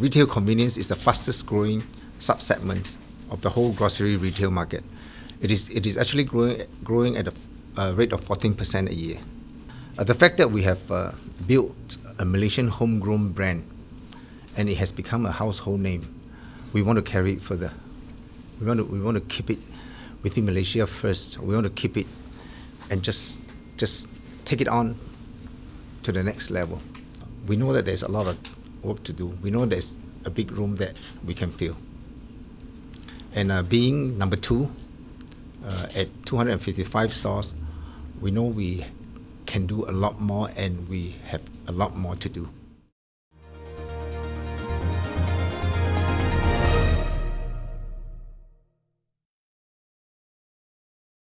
retail convenience is the fastest growing sub-segment of the whole grocery retail market. It is, it is actually growing, growing at a, a rate of 14% a year. Uh, the fact that we have uh, built a Malaysian homegrown brand and it has become a household name, we want to carry it further. We want to, we want to keep it within Malaysia first. We want to keep it and just, just take it on to the next level. We know that there's a lot of work to do. We know there's a big room that we can fill. And uh, being number two uh, at 255 stores, we know we can do a lot more and we have a lot more to do.